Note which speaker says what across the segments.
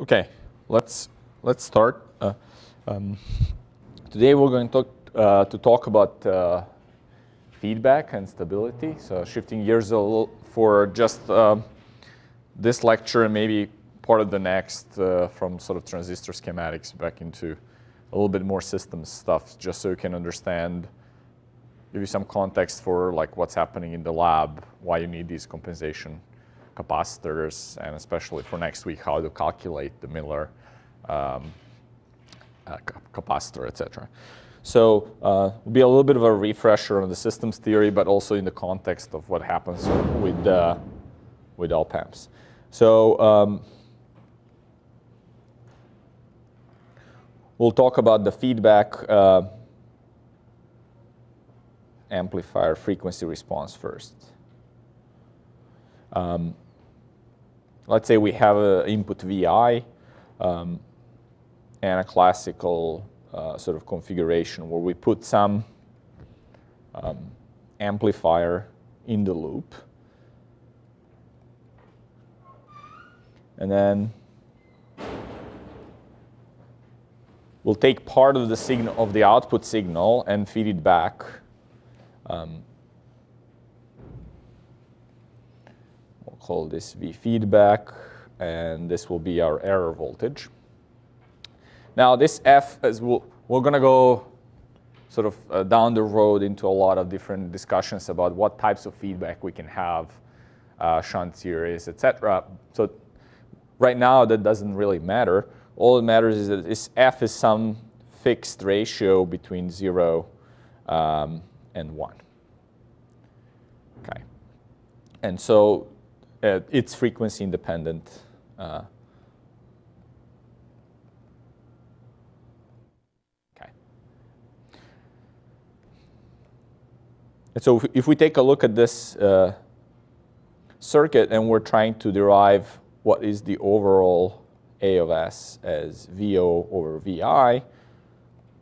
Speaker 1: Okay, let's let's start. Uh, um, today we're going to talk uh, to talk about uh, feedback and stability. So shifting gears a little for just uh, this lecture and maybe part of the next uh, from sort of transistor schematics back into a little bit more systems stuff, just so you can understand, give you some context for like what's happening in the lab, why you need these compensation capacitors, and especially for next week, how to calculate the Miller um, uh, capacitor, etc. So uh, will be a little bit of a refresher on the systems theory, but also in the context of what happens with uh, with op amps. So um, we'll talk about the feedback uh, amplifier frequency response first. Um, let's say we have an input VI um, and a classical uh, sort of configuration where we put some um, amplifier in the loop. And then we'll take part of the signal of the output signal and feed it back um, call this V feedback, and this will be our error voltage. Now this F, is we'll, we're going to go sort of uh, down the road into a lot of different discussions about what types of feedback we can have, uh, shunt series, etc. So right now that doesn't really matter. All that matters is that this F is some fixed ratio between 0 um, and 1. Okay. And so uh, it's frequency independent. Uh, okay. And so if, if, we take a look at this uh, circuit and we're trying to derive what is the overall A of S as VO over VI,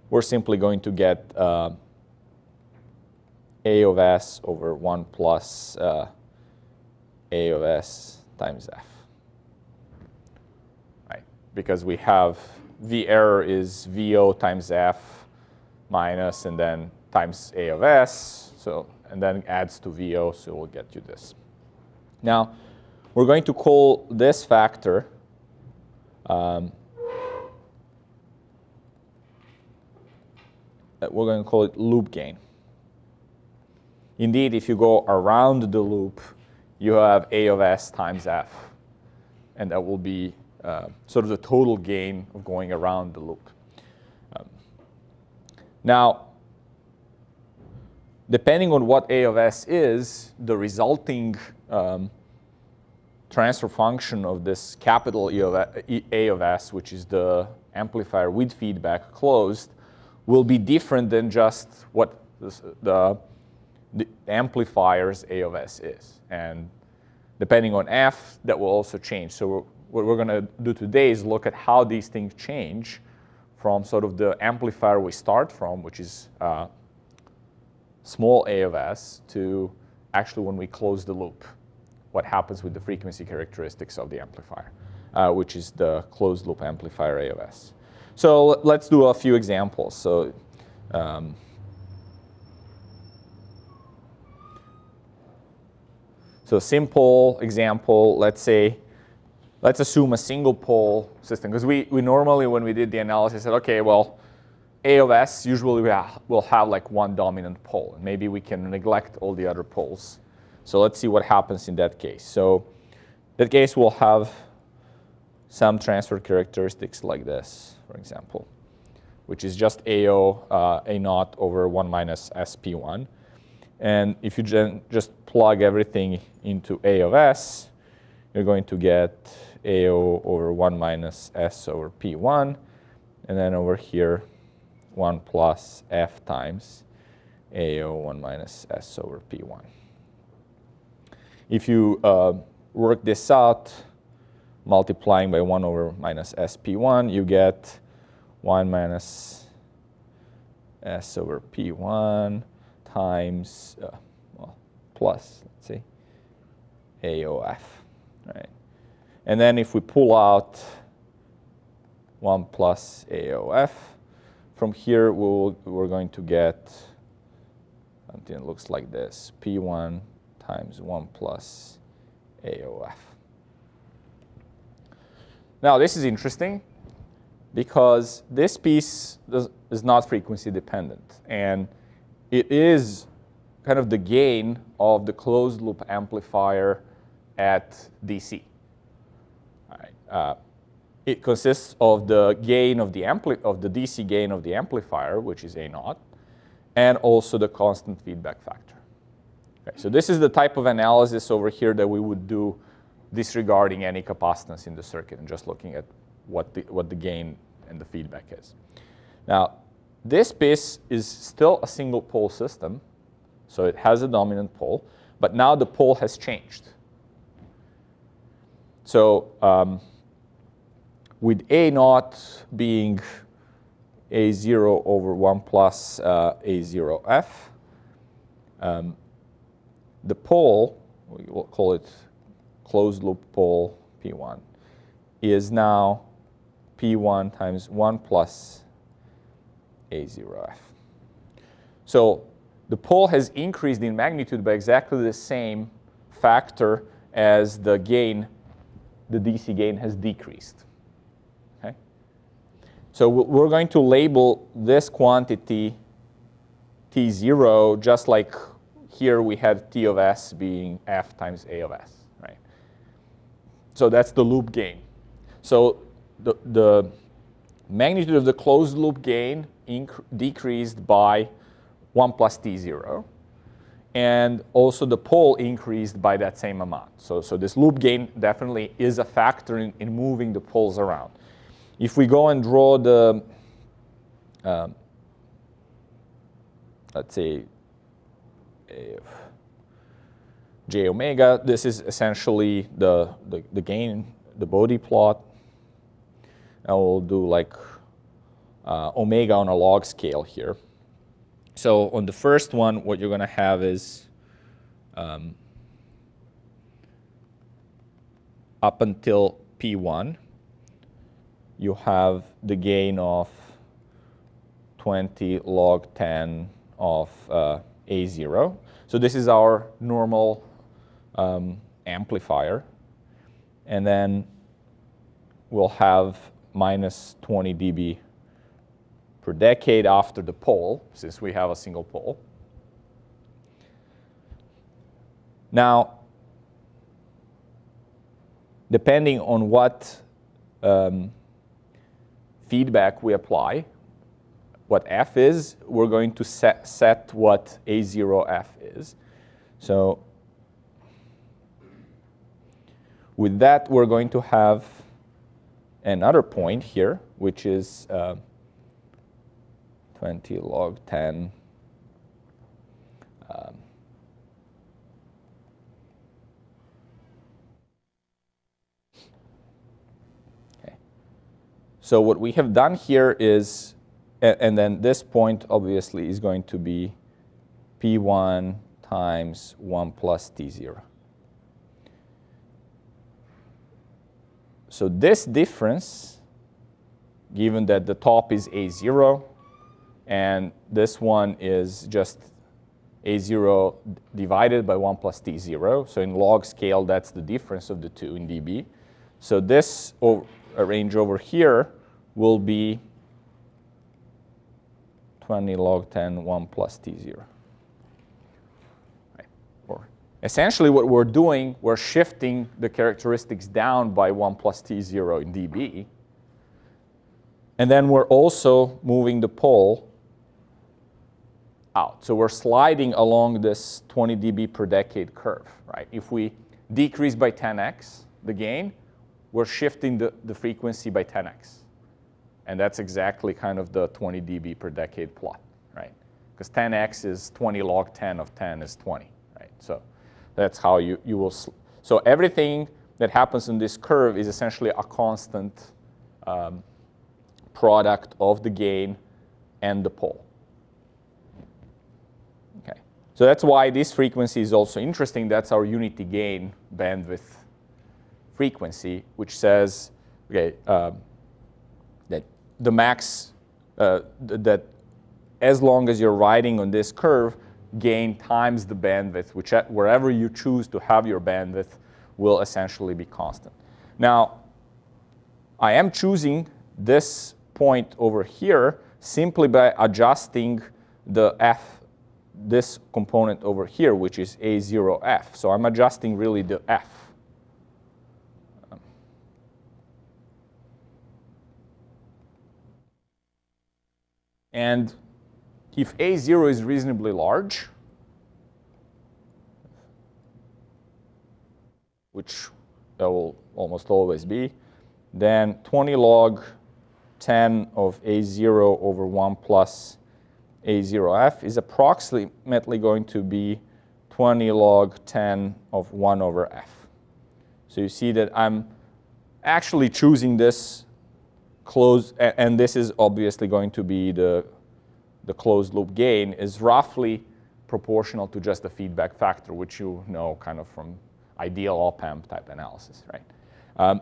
Speaker 1: we're simply going to get uh, A of S over 1 plus uh, a of S times F. Right? Because we have V error is VO times F minus and then times A of S, so, and then adds to VO, so we'll get you this. Now, we're going to call this factor um, we're going to call it loop gain. Indeed, if you go around the loop, you have A of S times F. And that will be uh, sort of the total gain of going around the loop. Um, now, depending on what A of S is, the resulting um, transfer function of this capital e of A of S, which is the amplifier with feedback closed, will be different than just what the the amplifier's A of S is. And depending on F, that will also change. So what we're going to do today is look at how these things change from sort of the amplifier we start from, which is uh, small a of s, to actually when we close the loop, what happens with the frequency characteristics of the amplifier, uh, which is the closed loop amplifier a of s. So let's do a few examples. So um, So simple example, let's say, let's assume a single pole system. Because we, we normally, when we did the analysis, said, OK, well, A of S, usually we ha will have like one dominant pole. And maybe we can neglect all the other poles. So let's see what happens in that case. So that case will have some transfer characteristics like this, for example, which is just AO, uh, A naught over 1 minus SP1. And if you just plug everything into A of S, you're going to get AO over 1 minus S over P1. And then over here, 1 plus F times AO 1 minus S over P1. If you uh, work this out, multiplying by 1 over minus SP1, you get 1 minus S over P1 times, uh, well, plus, let's see, AOF, right? And then if we pull out 1 plus AOF. From here, we'll, we're going to get something that looks like this, P1 times 1 plus AOF. Now, this is interesting because this piece does, is not frequency dependent. And it is kind of the gain of the closed loop amplifier at DC. Uh, it consists of the gain of the, ampli of the DC gain of the amplifier, which is A naught, and also the constant feedback factor. Okay, so this is the type of analysis over here that we would do disregarding any capacitance in the circuit and just looking at what the, what the gain and the feedback is. Now, this piece is still a single pole system, so it has a dominant pole, but now the pole has changed. So um, with A naught being A0 over 1 plus uh, A0F, um, the pole, we will call it closed loop pole P1, is now P1 times 1 plus A0F. So the pole has increased in magnitude by exactly the same factor as the gain, the DC gain has decreased. Okay? So we're going to label this quantity T0 just like here we had T of S being F times A of S, right? So that's the loop gain. So the, the magnitude of the closed loop gain decreased by 1 plus T0. And also the pole increased by that same amount. So, so this loop gain definitely is a factor in, in moving the poles around. If we go and draw the, uh, let's say, j omega, this is essentially the, the, the gain, the Bode plot. I will do like uh, omega on a log scale here. So on the first one, what you're going to have is um, up until P1, you have the gain of 20 log 10 of uh, A0. So this is our normal um, amplifier. And then we'll have minus 20 dB per decade after the pole, since we have a single pole. Now, depending on what um, feedback we apply, what f is, we're going to set, set what a0f is. So with that, we're going to have another point here, which is uh, 20 log 10 um, okay. So what we have done here is, and, then this point obviously is going to be P1 times 1 plus T0. So this difference, given that the top is A0 and this one is just A0 divided by 1 plus T0. So in log scale, that's the difference of the two in dB. So this range over here will be 20 log 10, 1 plus T0. Essentially what we're doing, we're shifting the characteristics down by 1 plus t0 in dB. And then we're also moving the pole out. So we're sliding along this 20 dB per decade curve, right? If we decrease by 10x the gain, we're shifting the, the frequency by 10x. And that's exactly kind of the 20 dB per decade plot, right? Because 10x is 20 log 10 of 10 is 20, right? So that's how you, you will. So everything that happens in this curve is essentially a constant um, product of the gain and the pole. Okay, so that's why this frequency is also interesting. That's our unity gain bandwidth frequency, which says, okay, um, the max uh, th- that as long as you're riding on this curve, gain times the bandwidth, which wherever you choose to have your bandwidth will essentially be constant. Now, I am choosing this point over here simply by adjusting the f, this component over here, which is a0f. So I'm adjusting really the f. And if A0 is reasonably large, which that will almost always be, then 20 log 10 of A0 over 1 plus A0f is approximately going to be 20 log 10 of 1 over f. So you see that I'm actually choosing this close, and this is obviously going to be the, the closed loop gain is roughly proportional to just the feedback factor, which you know kind of from ideal op-amp type analysis, right? Um,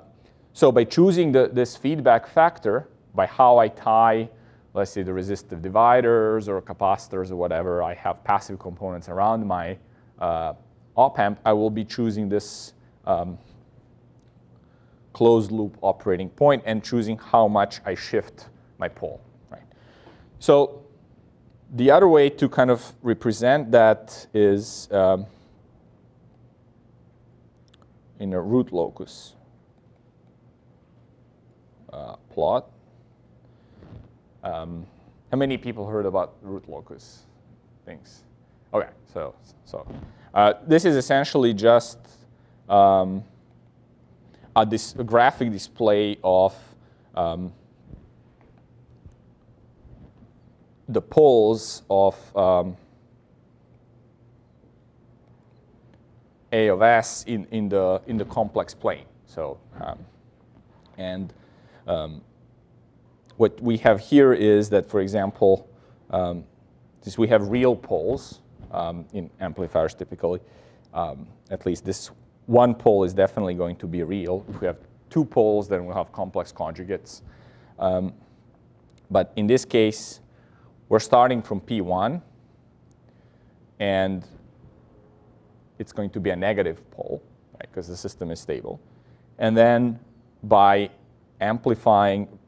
Speaker 1: so by choosing the, this feedback factor, by how I tie, let's say, the resistive dividers or capacitors or whatever, I have passive components around my uh, op-amp, I will be choosing this um, closed loop operating point and choosing how much I shift my pole. Right? So the other way to kind of represent that is um, in a root locus uh, plot. Um, how many people heard about root locus things? Okay, so so uh, this is essentially just um, a, dis- a, graphic display of um, the poles of um, A of S in, in, the, in the complex plane. So, um, and um, what we have here is that, for example, um, since we have real poles um, in amplifiers typically, at least this one pole is definitely going to be real. If we have two poles, then we'll have complex conjugates. Um, but in this case, we're starting from P1, and it's going to be a negative pole, right, because the system is stable. And then by amplifying,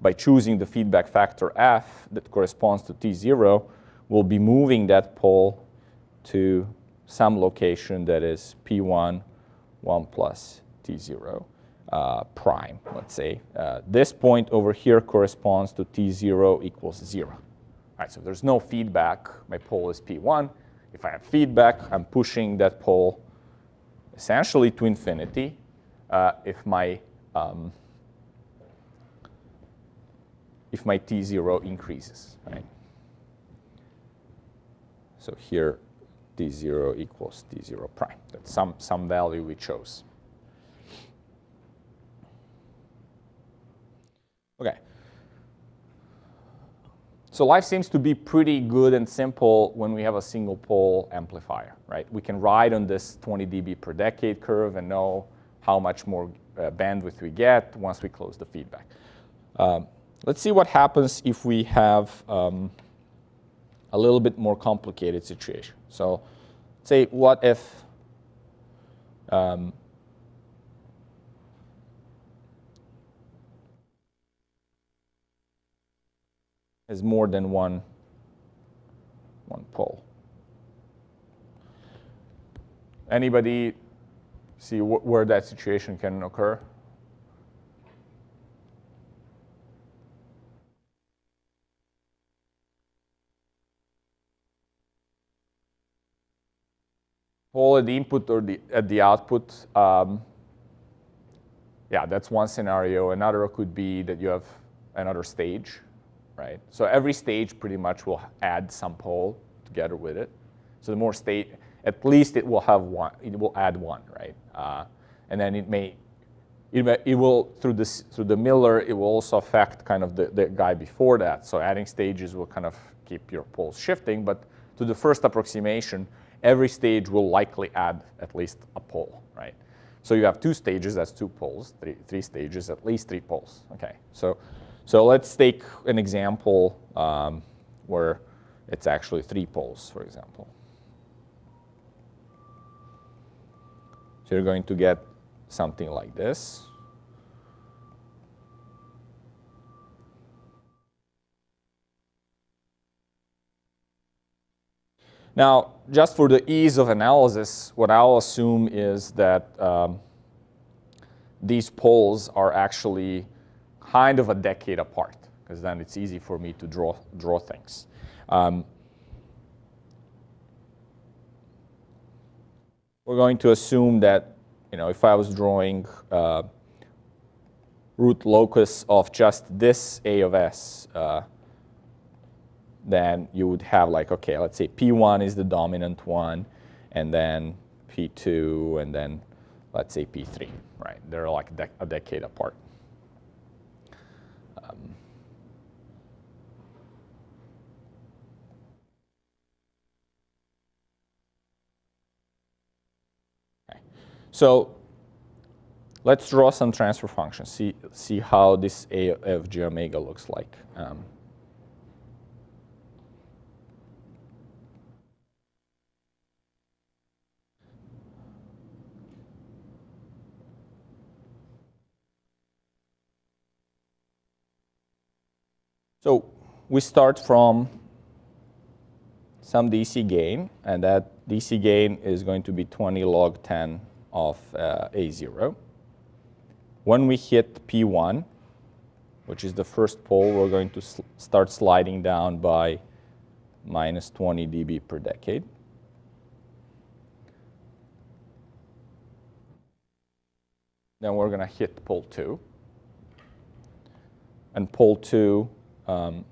Speaker 1: by choosing the feedback factor f that corresponds to T0, we'll be moving that pole to some location that is P1, 1 plus T0 uh, prime, let's say. Uh, this point over here corresponds to T0 equals 0. Right, so there's no feedback. My pole is P1. If I have feedback, I'm pushing that pole essentially to infinity. Uh, if my um, if my T0 increases, right? So here, T0 equals T0 prime. That's some, some value we chose. Okay. So life seems to be pretty good and simple when we have a single pole amplifier, right? We can ride on this 20 dB per decade curve and know how much more uh, bandwidth we get once we close the feedback. Um, Let's see what happens if we have um, a little bit more complicated situation. So say what if um, is more than one, one pole. Anybody see wh where that situation can occur? pole at the input or the, at the output. Um, yeah, that's one scenario. Another could be that you have another stage, right? So every stage pretty much will add some pole together with it. So the more state, at least it will have one, it will add one, right? Uh, and then it may, it, may, it will, through, this, through the Miller, it will also affect kind of the, the guy before that. So adding stages will kind of keep your poles shifting, but to the first approximation, every stage will likely add at least a pole, right? So you have two stages, that's two poles, three, three stages, at least three poles, okay? So So let's take an example um, where it's actually three poles, for example. So you're going to get something like this. Now, just for the ease of analysis, what I'll assume is that um, these poles are actually kind of a decade apart, because then it's easy for me to draw, draw things. Um, we're going to assume that, you know, if I was drawing uh, root locus of just this A of S, uh, then you would have like, okay, let's say P1 is the dominant one, and then P2, and then let's say P3, right? They're like a decade apart. Um, okay. So let's draw some transfer functions, see, see how this A of J omega looks like. Um, So we start from some DC gain, and that DC gain is going to be 20 log 10 of uh, A0. When we hit P1, which is the first pole, we're going to sl start sliding down by minus 20 dB per decade. Then we're going to hit pole 2. And pole 2 um,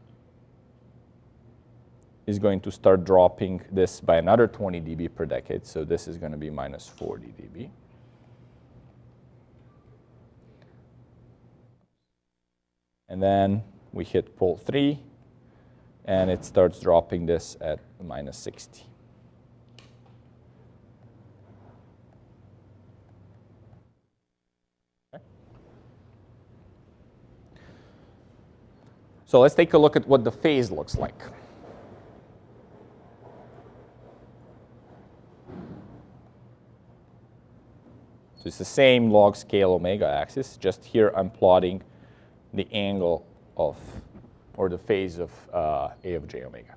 Speaker 1: is going to start dropping this by another 20 dB per decade. So this is going to be minus 40 dB. And then we hit pole 3, and it starts dropping this at minus 60. So let's take a look at what the phase looks like. So it's the same log scale omega axis, just here I'm plotting the angle of, or the phase of uh, A of j omega.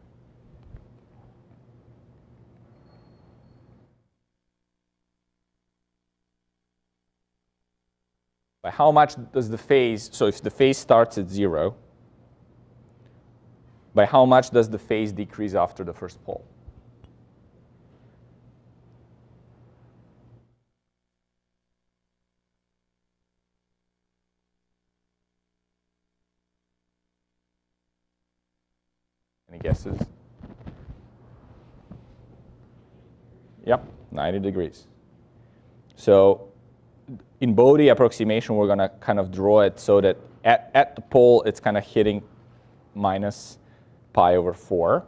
Speaker 1: By how much does the phase, so if the phase starts at zero, by how much does the phase decrease after the first pole? 90 degrees. So in Bode approximation, we're going to kind of draw it so that at, at the pole, it's kind of hitting minus pi over 4.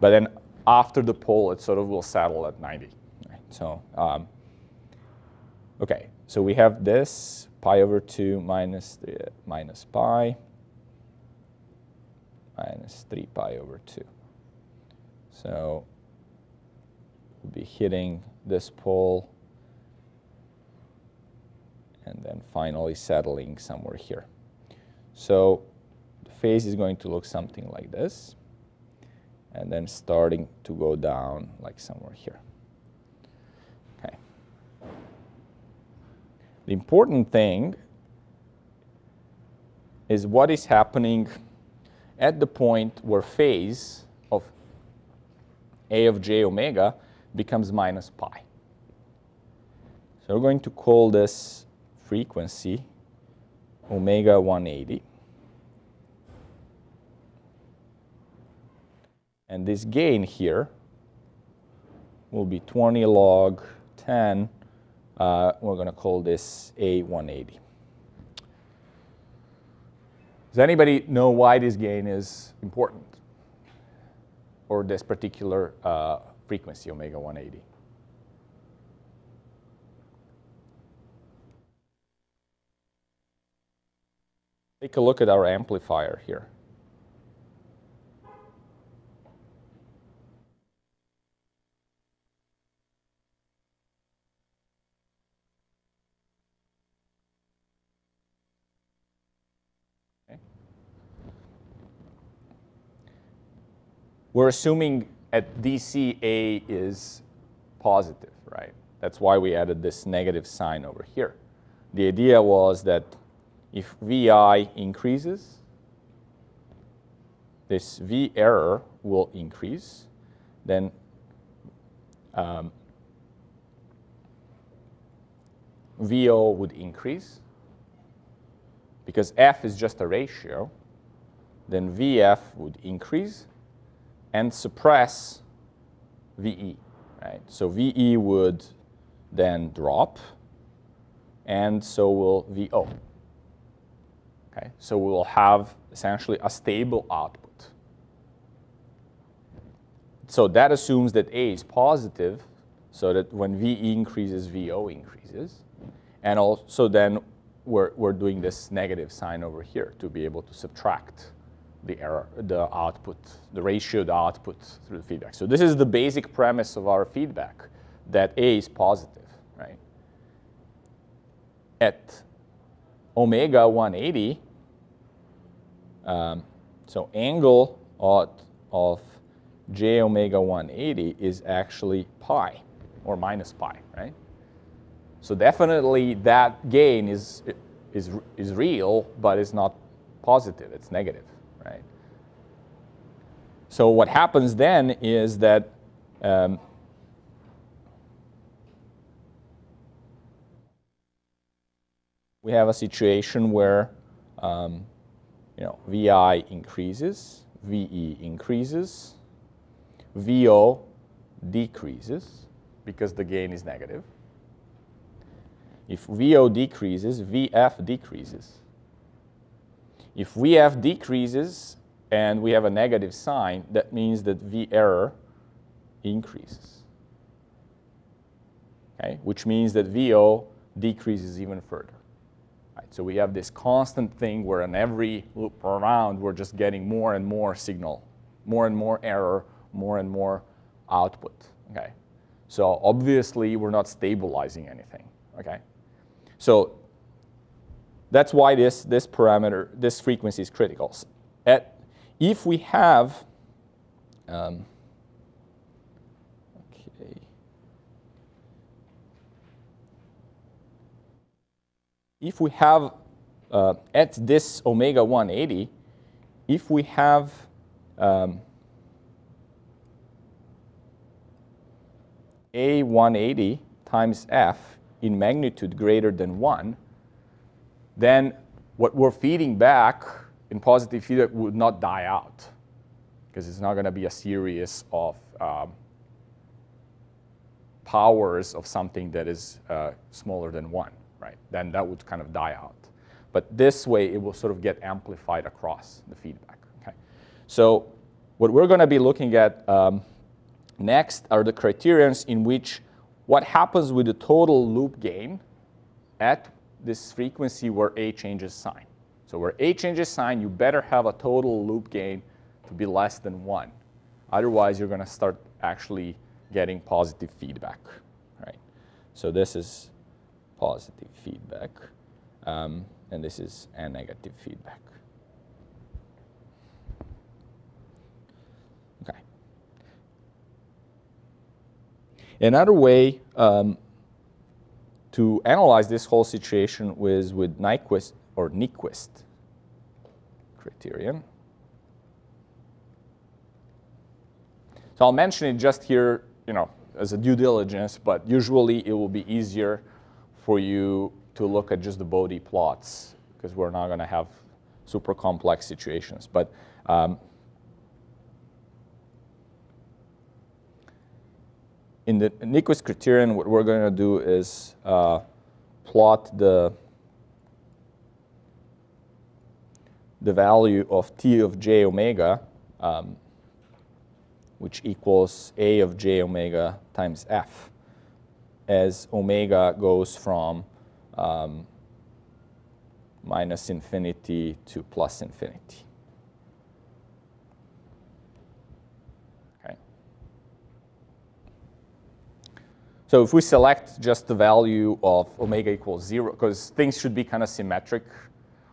Speaker 1: But then after the pole, it sort of will settle at 90. Right? So, um, okay, so we have this pi over 2 minus, the, minus pi minus 3 pi over 2. So we'll be hitting this pole and then finally settling somewhere here. So the phase is going to look something like this and then starting to go down like somewhere here. Okay. The important thing is what is happening at the point where phase of A of j omega becomes minus pi. So we're going to call this frequency omega 180. And this gain here will be 20 log 10. Uh, we're going to call this A180. Does anybody know why this gain is important? Or this particular uh, frequency, omega 180? take a look at our amplifier here. We're assuming at DC A is positive, right? That's why we added this negative sign over here. The idea was that if VI increases, this V error will increase, then um, VO would increase. Because F is just a ratio, then VF would increase, and suppress VE. Right? So VE would then drop, and so will VO. Okay? So we will have essentially a stable output. So that assumes that A is positive, so that when VE increases, VO increases. And also then we're, we're doing this negative sign over here to be able to subtract the error, the output, the ratio, the output through the feedback. So this is the basic premise of our feedback, that A is positive, right? At omega 180, um, so angle of, of j omega 180 is actually pi, or minus pi, right? So definitely that gain is, is, is real, but it's not positive, it's negative right? So what happens then is that um, we have a situation where um, you know, VI increases, VE increases, VO decreases because the gain is negative. If VO decreases, VF decreases. If VF decreases and we have a negative sign, that means that V error increases. Okay? Which means that VO decreases even further. Right? So we have this constant thing where in every loop around, we're just getting more and more signal, more and more error, more and more output. Okay? So obviously, we're not stabilizing anything. Okay? So that's why this, this parameter, this frequency is critical. At, if we have, um, okay, if we have uh, at this omega 180, if we have um, A180 times F in magnitude greater than 1, then what we're feeding back in positive feedback would not die out because it's not going to be a series of um, powers of something that is uh, smaller than one, right? Then that would kind of die out. But this way, it will sort of get amplified across the feedback. Okay? So what we're going to be looking at um, next are the criterions in which what happens with the total loop gain at this frequency where A changes sign. So where A changes sign, you better have a total loop gain to be less than 1. Otherwise, you're going to start actually getting positive feedback. Right? So this is positive feedback, um, and this is a negative feedback. Okay. Another way um, to analyze this whole situation was with Nyquist or Nyquist criterion. So I'll mention it just here, you know, as a due diligence, but usually it will be easier for you to look at just the Bode plots because we're not going to have super complex situations. But um, in the Nyquist criterion, what we're going to do is uh, plot the, the value of t of j omega, um, which equals a of j omega times f, as omega goes from um, minus infinity to plus infinity. Okay. So if we select just the value of omega equals 0, because things should be kind of symmetric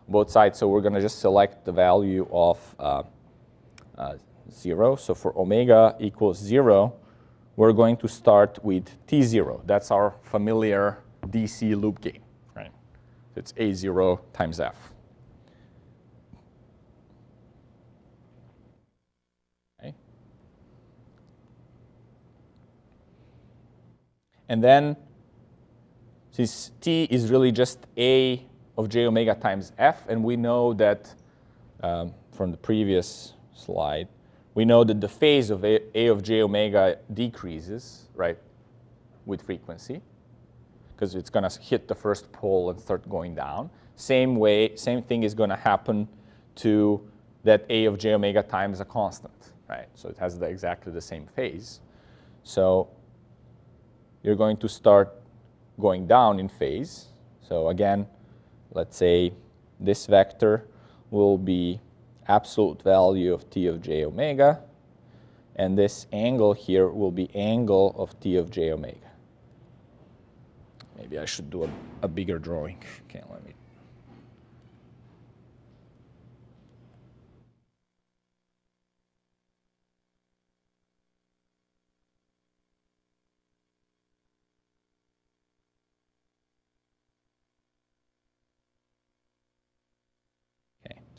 Speaker 1: both sides, so we're going to just select the value of uh, uh, 0. So for omega equals 0, we're going to start with T0. That's our familiar DC loop gain. Right? It's A0 times F. Okay. And then, since T is really just A of j omega times f, and we know that um, from the previous slide, we know that the phase of a, a of j omega decreases, right, with frequency, because it's going to hit the first pole and start going down. Same way, same thing is going to happen to that a of j omega times a constant, right? So it has the, exactly the same phase. So you're going to start going down in phase. So again, let's say this vector will be absolute value of t of j omega, and this angle here will be angle of t of j omega. Maybe I should do a, a bigger drawing. Okay, let me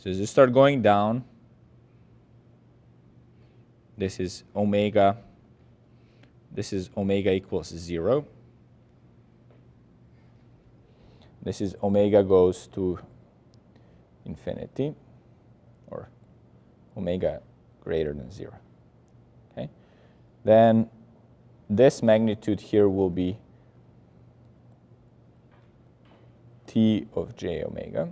Speaker 1: So as you start going down, this is omega, this is omega equals zero. This is omega goes to infinity, or omega greater than zero. Okay? Then this magnitude here will be t of j omega.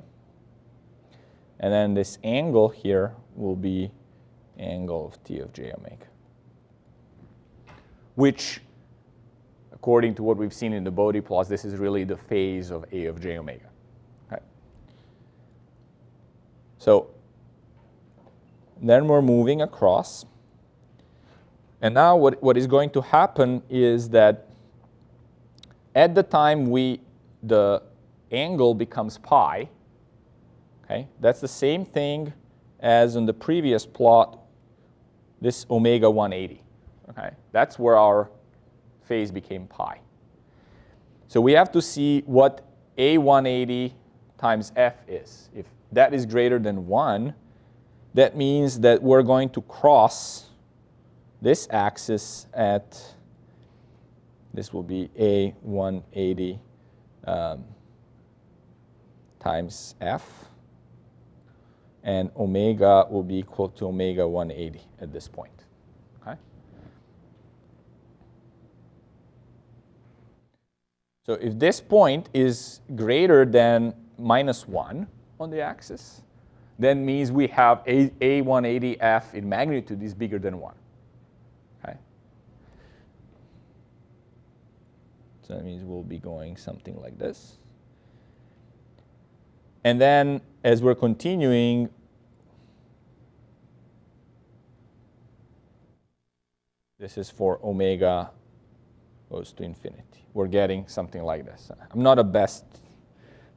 Speaker 1: And then this angle here will be angle of t of j omega, which, according to what we've seen in the Bode plots, this is really the phase of a of j omega. Okay. So then we're moving across. And now what, what is going to happen is that at the time we, the angle becomes pi, Okay? That's the same thing as in the previous plot, this omega 180. Okay? That's where our phase became pi. So we have to see what A180 times F is. If that is greater than 1, that means that we're going to cross this axis at, this will be A180 um, times F and omega will be equal to omega 180 at this point. Okay? So if this point is greater than minus 1 on the axis, then means we have a, A180F in magnitude is bigger than 1. Okay? So that means we'll be going something like this. And then as we're continuing, this is for omega goes to infinity. We're getting something like this. I'm not a best,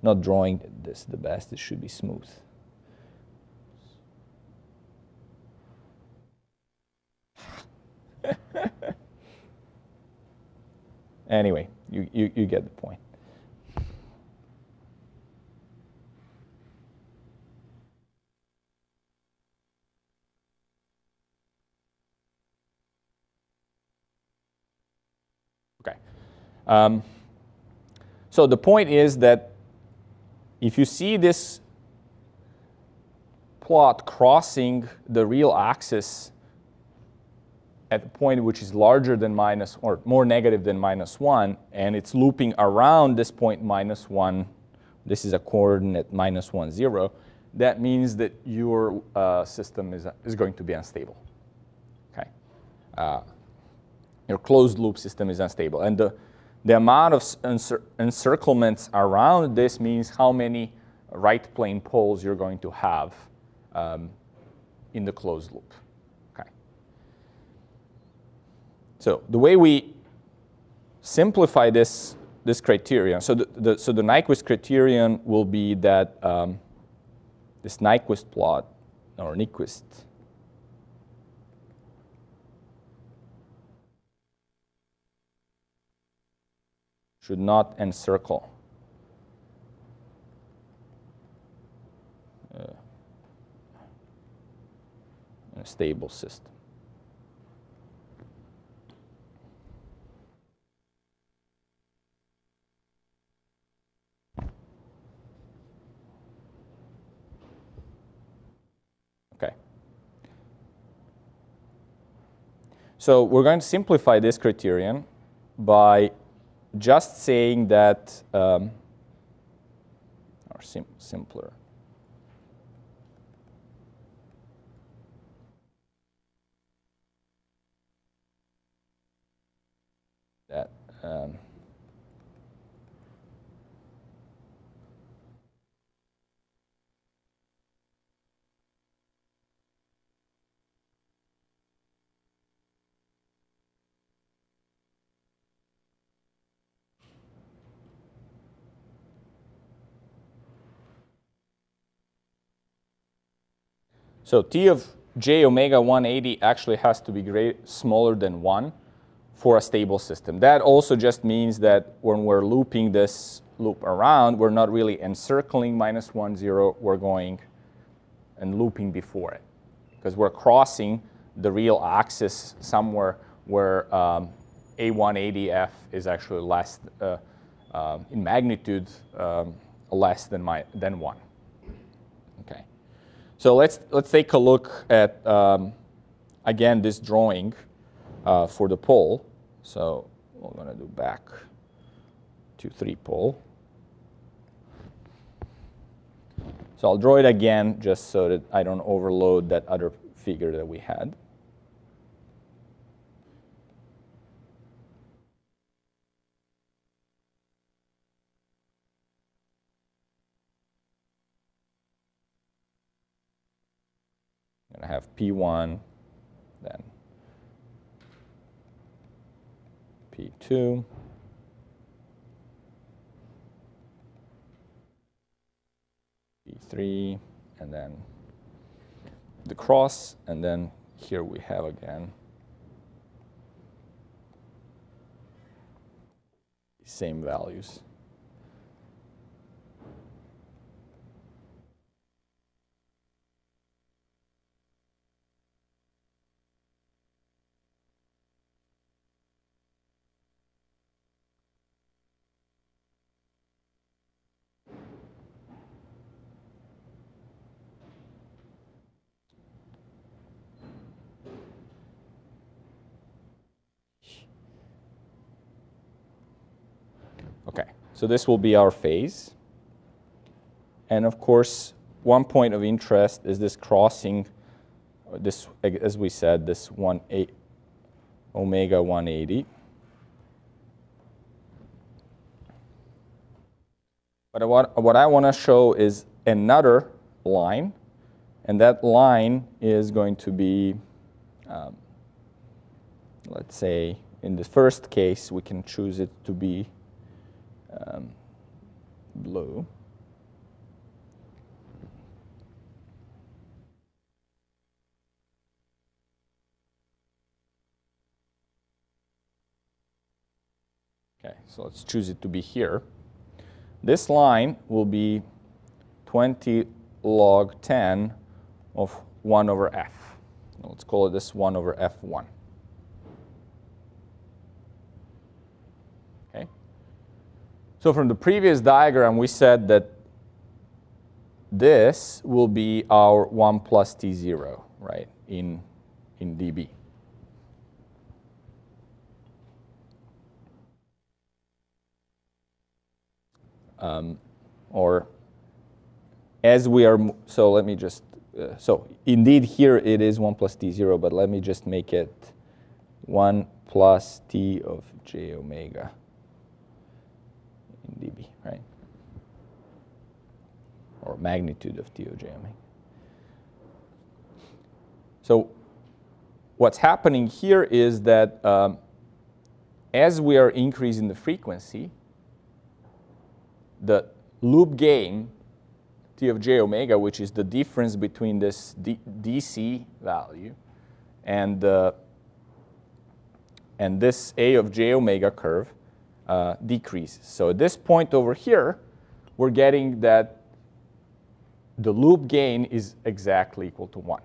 Speaker 1: not drawing this the best. It should be smooth. anyway, you, you, you get the point. Um, so the point is that if you see this plot crossing the real axis at a point which is larger than minus or more negative than minus 1, and it's looping around this point minus 1, this is a coordinate minus 1, 0, that means that your uh, system is, is going to be unstable. Okay, uh, Your closed loop system is unstable. And the, the amount of encir encirclements around this means how many right plane poles you're going to have um, in the closed loop. Okay. So the way we simplify this this criterion, so the, the so the Nyquist criterion will be that um, this Nyquist plot or Nyquist should not encircle uh, a stable system. Okay. So we're going to simplify this criterion by just saying that, um, or sim simpler. That um, So T of j omega 180 actually has to be great, smaller than 1 for a stable system. That also just means that when we're looping this loop around, we're not really encircling minus 1, 0. We're going and looping before it because we're crossing the real axis somewhere where um, A180F is actually less, uh, uh, in magnitude, um, less than, my, than 1. So let's, let's take a look at, um, again, this drawing uh, for the pole. So we're going to do back to 3 pole. So I'll draw it again just so that I don't overload that other figure that we had. I have P1, then P2, P3, and then the cross, and then here we have again the same values. So this will be our phase. And of course, one point of interest is this crossing, this, as we said, this one eight, omega 180. But what, what I want to show is another line, and that line is going to be, um, let's say, in the first case, we can choose it to be um, blue. Okay, so let's choose it to be here. This line will be 20 log 10 of 1 over f. Let's call it this 1 over f1. So from the previous diagram, we said that this will be our 1 plus T0, right, in, in dB. Um, or as we are, so let me just, uh, so indeed here it is 1 plus T0, but let me just make it 1 plus T of j omega in dB, right? Or magnitude of T of j omega. So what's happening here is that um, as we are increasing the frequency, the loop gain T of j omega, which is the difference between this D DC value and, the and this A of j omega curve, uh, decreases. So at this point over here, we're getting that the loop gain is exactly equal to 1.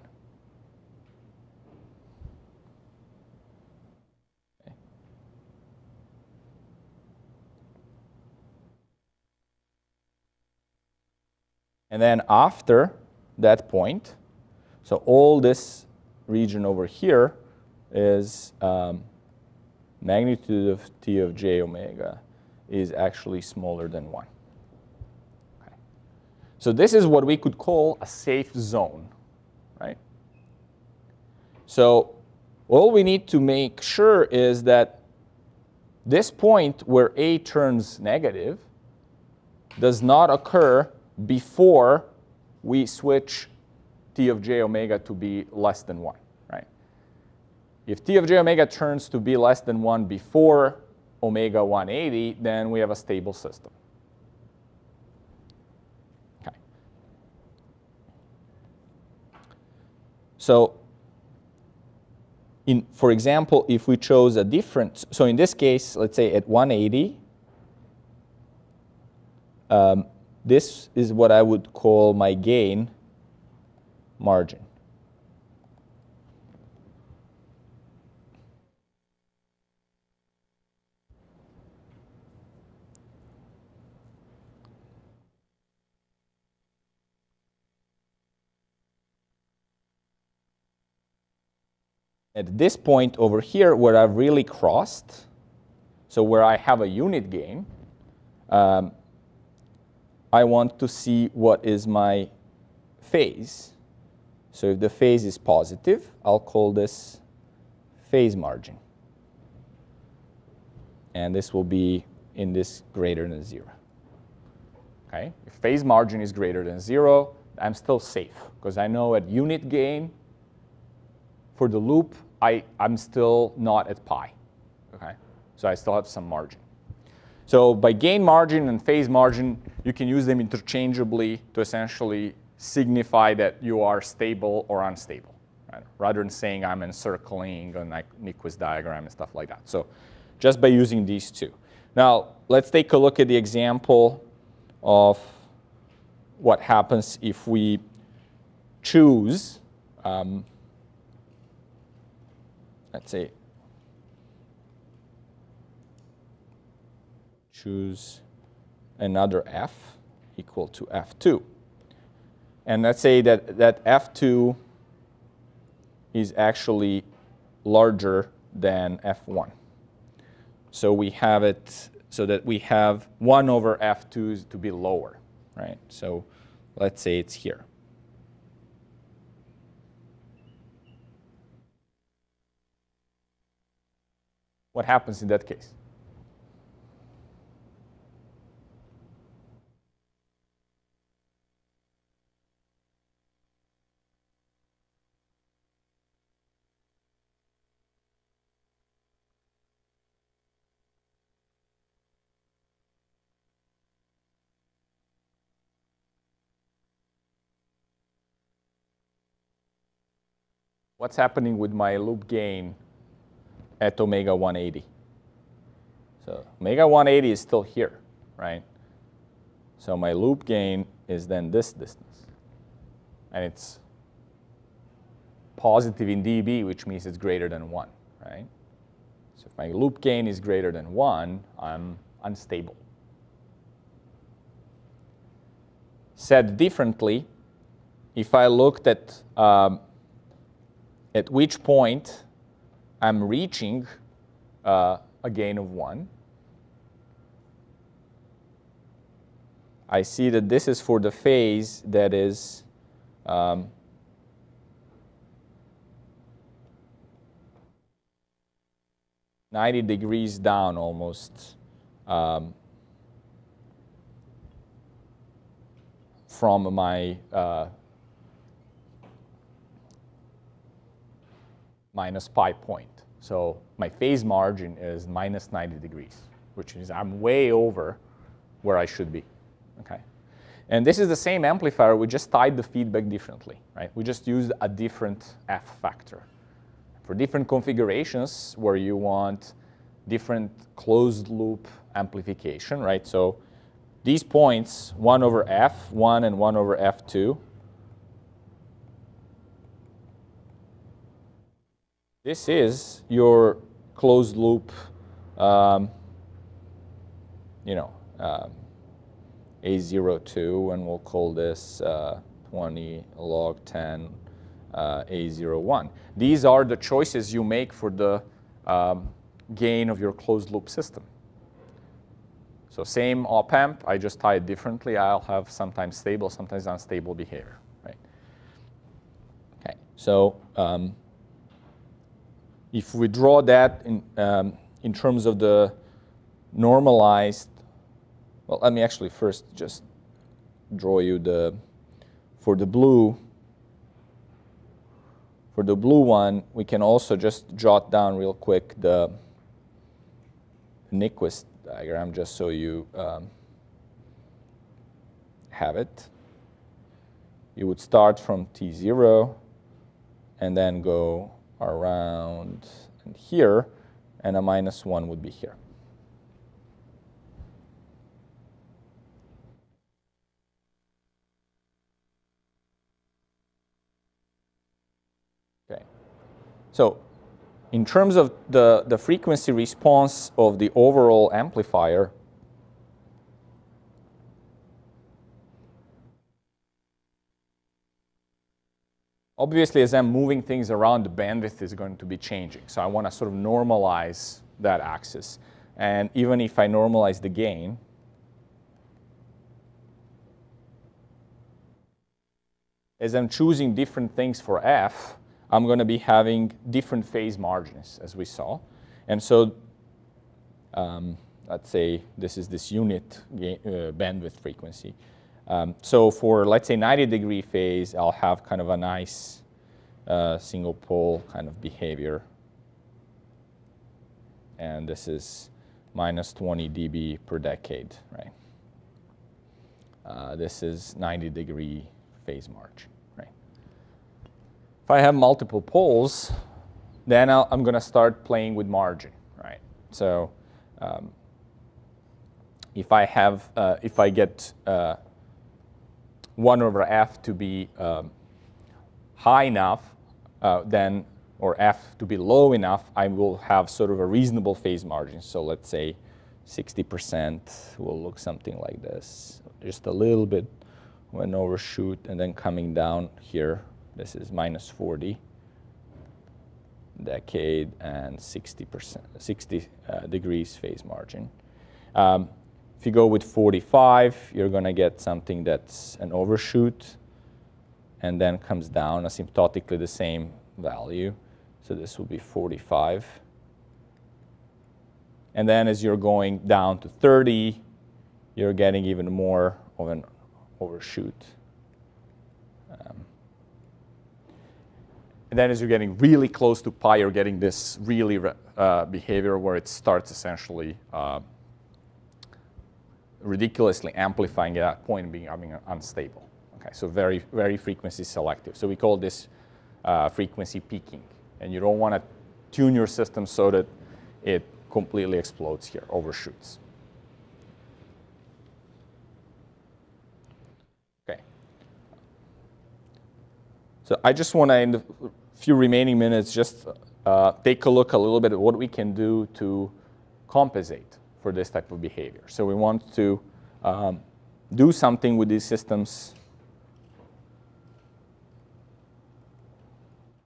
Speaker 1: And then after that point, so all this region over here is um, magnitude of t of j omega is actually smaller than 1. Okay. So this is what we could call a safe zone, right? So all we need to make sure is that this point where a turns negative does not occur before we switch t of j omega to be less than 1, right? If t of j omega turns to be less than 1 before omega 180, then we have a stable system. Okay. So in, for example, if we chose a different, so in this case, let's say at 180, um, this is what I would call my gain margin. At this point over here where I've really crossed, so where I have a unit gain, um, I want to see what is my phase. So if the phase is positive, I'll call this phase margin. And this will be in this greater than 0. Okay? If phase margin is greater than 0, I'm still safe because I know at unit gain for the loop, I, I'm still not at pi. Okay? So I still have some margin. So by gain margin and phase margin, you can use them interchangeably to essentially signify that you are stable or unstable, rather than saying I'm encircling a Nyquist diagram and stuff like that. So just by using these two. Now, let's take a look at the example of what happens if we choose, um, let's say, choose another f equal to f2. And let's say that, that f2 is actually larger than f1. So we have it so that we have 1 over f2 to be lower, right? So let's say it's here. What happens in that case? what's happening with my loop gain at omega 180? So omega 180 is still here, right? So my loop gain is then this distance. And it's positive in dB, which means it's greater than 1, right? So if my loop gain is greater than 1, I'm unstable. Said differently, if I looked at um, at which point I'm reaching uh, a gain of 1. I see that this is for the phase that is um, Ninety degrees down almost. Um, from my uh, minus pi point. So my phase margin is minus 90 degrees, which means I'm way over where I should be. Okay. And this is the same amplifier, we just tied the feedback differently, right? We just used a different F factor. For different configurations where you want different closed loop amplification, right? So these points, 1 over F1 and 1 over F2, this is your closed loop, um, you know, um, A02, and we'll call this uh, 20 log 10 uh, A01. These are the choices you make for the um, gain of your closed loop system. So same op amp, I just tie it differently. I'll have sometimes stable, sometimes unstable behavior, right? Okay, so um, if we draw that in, um, in terms of the normalized, well, let me actually first just draw you the, for the blue, for the blue one, we can also just jot down real quick the Nyquist diagram just so you um, have it. You would start from T0 and then go around here, and a minus 1 would be here. Okay. So in terms of the, the frequency response of the overall amplifier, obviously as I'm moving things around, the bandwidth is going to be changing. So I want to sort of normalize that axis. And even if I normalize the gain, as I'm choosing different things for f, I'm going to be having different phase margins, as we saw. And so um, let's say this is this unit uh, bandwidth frequency. Um, so for, let's say, 90 degree phase, I'll have kind of a nice uh, single pole kind of behavior. And this is minus 20 dB per decade, right? Uh, this is 90 degree phase margin. Right? If I have multiple poles, then i am going to start playing with margin, right? So um, if I have, uh, if I get uh, 1 over f to be um, high enough, uh, then, or f to be low enough, I will have sort of a reasonable phase margin. So let's say 60% will look something like this. Just a little bit of an overshoot and then coming down here this is minus 40 decade and 60%, 60 uh, degrees phase margin. Um, if you go with 45, you're going to get something that's an overshoot and then comes down asymptotically the same value. So this will be 45. And then as you're going down to 30, you're getting even more of an overshoot. Um, and then as you're getting really close to pi, you're getting this really uh, behavior where it starts essentially uh, ridiculously amplifying at that point and becoming unstable. Okay, so very, very frequency selective. So we call this uh, frequency peaking. And you don't want to tune your system so that it completely explodes here, overshoots. Okay. So I just want to, in the few remaining minutes, just uh, take a look a little bit at what we can do to compensate for this type of behavior. So we want to um, do something with these systems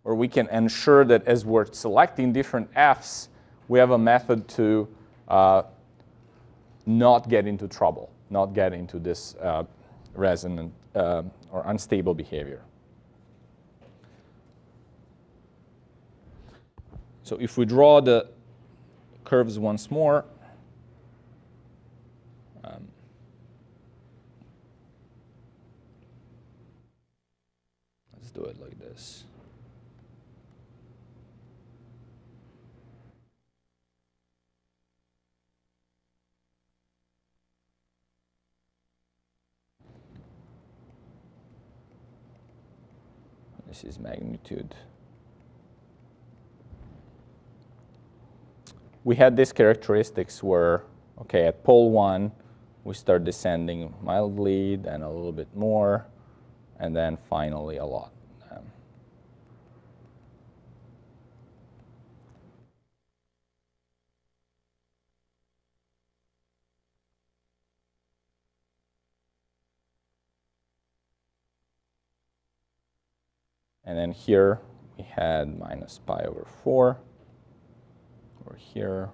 Speaker 1: where we can ensure that as we're selecting different Fs, we have a method to uh, not get into trouble, not get into this uh, resonant uh, or unstable behavior. So if we draw the curves once more, um, do it like this. This is magnitude. We had these characteristics where, okay, at pole one, we start descending mildly, then a little bit more, and then finally a lot. Um, and then here we had minus pi over 4 over here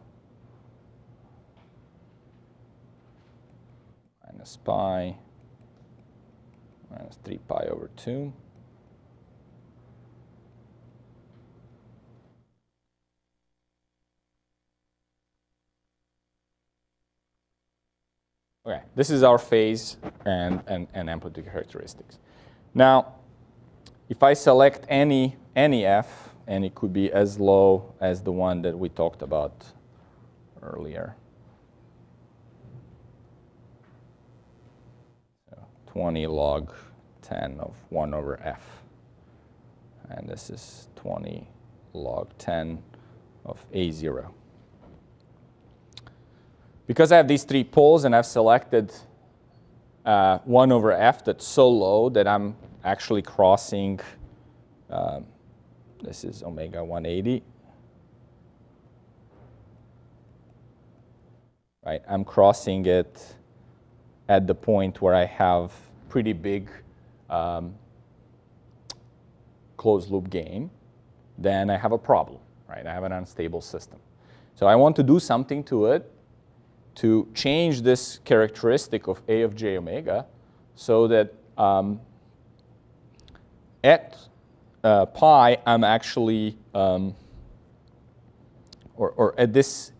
Speaker 1: minus pi minus 3 pi over 2. Okay, this is our phase and, and, and amplitude characteristics. Now, if I select any, any f, and it could be as low as the one that we talked about earlier. 20 log 10 of 1 over f. And this is 20 log 10 of a0. Because I have these three poles and I've selected uh, 1 over f that's so low that I'm actually crossing, um, this is omega 180. Right, I'm crossing it at the point where I have pretty big um, closed loop gain, then I have a problem, right? I have an unstable system. So I want to do something to it to change this characteristic of A of j omega so that um, at uh, pi, I'm actually, um, or, or, at this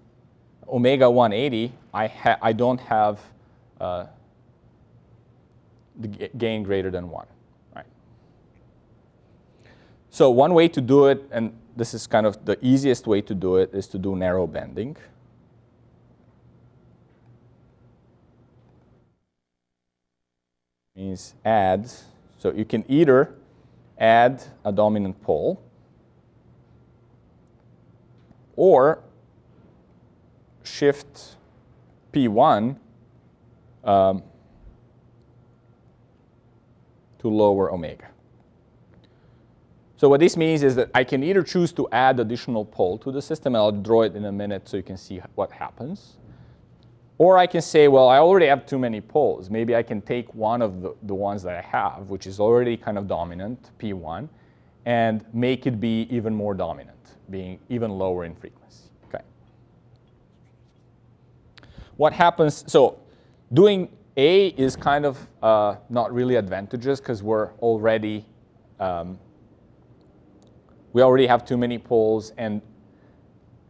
Speaker 1: omega 180, I, I don't have uh, the gain greater than 1. Right? So one way to do it, and this is kind of the easiest way to do it, is to do narrow banding. Means add, so you can either add a dominant pole or shift P1 um, to lower omega. So what this means is that I can either choose to add additional pole to the system, and I'll draw it in a minute so you can see what happens. Or I can say, well, I already have too many poles. Maybe I can take one of the, the ones that I have, which is already kind of dominant, P1, and make it be even more dominant, being even lower in frequency. Okay. What happens, so doing a is kind of uh, not really advantageous because we're already, um, we already have too many poles and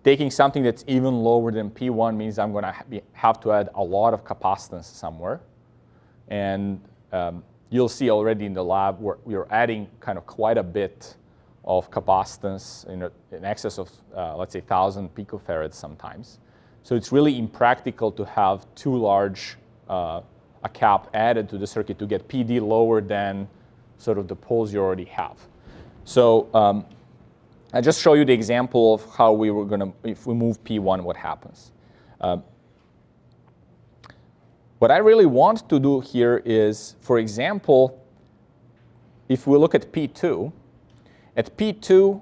Speaker 1: taking something that's even lower than P1 means I'm going to have to add a lot of capacitance somewhere. And um, you'll see already in the lab where we're adding kind of quite a bit of capacitance in, in excess of, uh, let's say, 1,000 picofarads sometimes. So it's really impractical to have too large uh, a cap added to the circuit to get PD lower than sort of the poles you already have. So um, I just show you the example of how we were going to, if we move P1, what happens. Um, what I really want to do here is, for example, if we look at P2, at P2,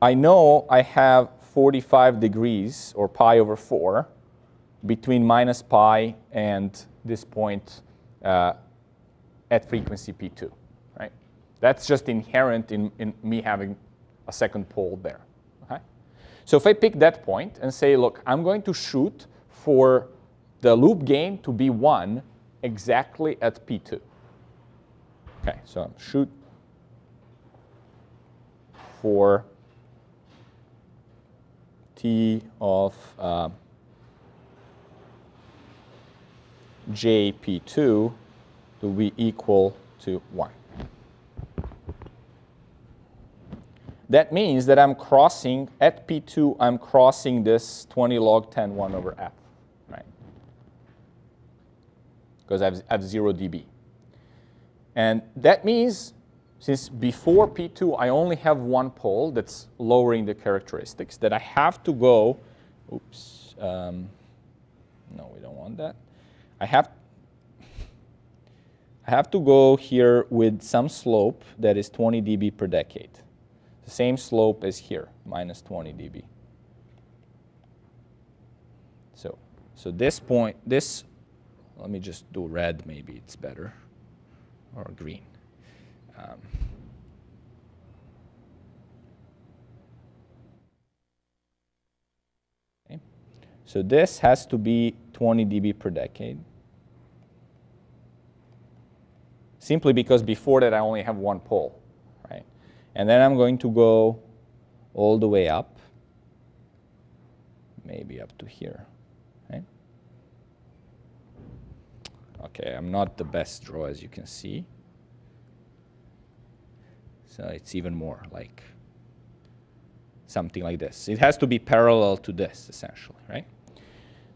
Speaker 1: I know I have 45 degrees, or pi over 4, between minus pi and this point uh, at frequency P2, right? That's just inherent in, in me having a second pole there, okay? So if I pick that point and say, look, I'm going to shoot for the loop gain to be 1 exactly at P2. Okay, so shoot for T of uh, jp2 to be equal to 1. That means that I'm crossing, at P2, I'm crossing this 20 log 10 1 over f, right? Because I have, I have 0 dB. And that means since before P2 I only have one pole that's lowering the characteristics, that I have to go, oops, um, no, we don't want that. I have, I have to go here with some slope that is 20 dB per decade. The same slope as here, minus 20 dB. So, so this point, this, let me just do red, maybe it's better, or green. Um, okay. So this has to be 20 dB per decade. Simply because before that I only have one pole? And then I'm going to go all the way up, maybe up to here, right? Okay, I'm not the best draw as you can see. So it's even more like something like this. It has to be parallel to this, essentially, right?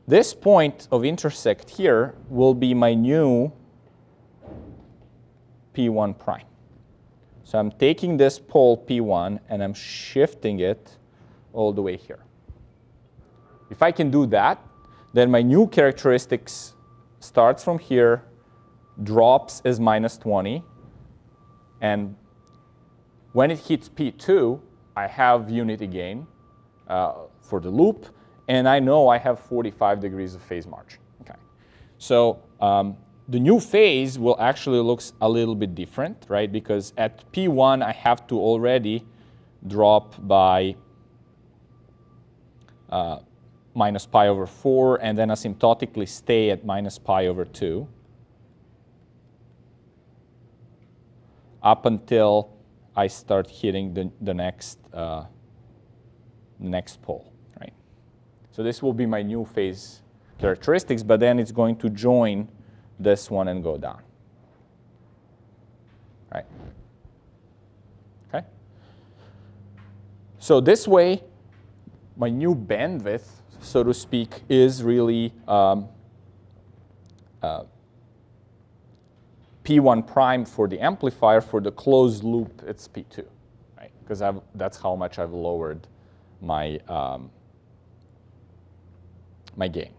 Speaker 1: This point of intersect here will be my new P1 prime. So I'm taking this pole P1 and I'm shifting it all the way here. If I can do that, then my new characteristics starts from here, drops as minus 20, and when it hits P2, I have unity gain uh, for the loop, and I know I have 45 degrees of phase margin. Okay. So um, the new phase will actually look a little bit different, right? Because at P1, I have to already drop by uh, minus pi over 4, and then asymptotically stay at minus pi over 2 up until I start hitting the, the next, uh, next pole, right? So this will be my new phase characteristics, but then it's going to join this one and go down, right? Okay? So this way, my new bandwidth, so to speak, is really um, uh, P1 prime for the amplifier, for the closed loop, it's P2, right? Because that's how much I've lowered my, um, my gain.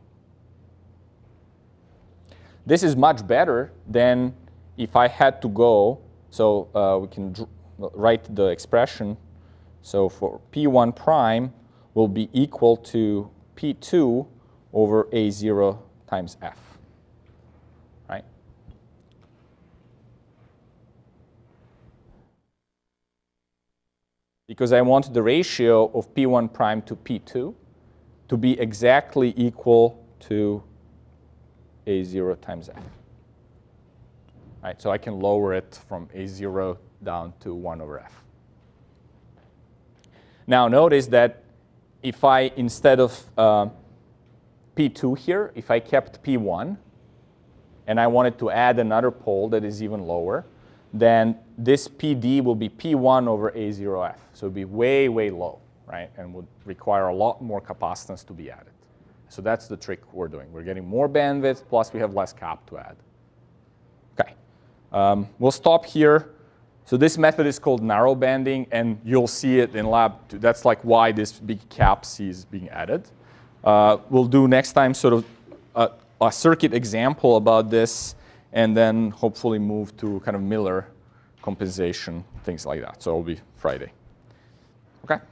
Speaker 1: This is much better than if I had to go, so uh, we can write the expression. So for P1 prime will be equal to P2 over A0 times F. Right? Because I want the ratio of P1 prime to P2 to be exactly equal to A0 times F. Right, so I can lower it from A0 down to 1 over F. Now notice that if I, instead of uh, P2 here, if I kept P1, and I wanted to add another pole that is even lower, then this PD will be P1 over A0F. So it would be way, way low, right? And would require a lot more capacitance to be added. So that's the trick we're doing. We're getting more bandwidth, plus we have less cap to add. Okay, um, we'll stop here. So this method is called narrow banding, and you'll see it in lab. Too. That's like why this big cap C is being added. Uh, we'll do next time sort of a, a circuit example about this and then hopefully move to kind of Miller compensation, things like that. So it'll be Friday. Okay?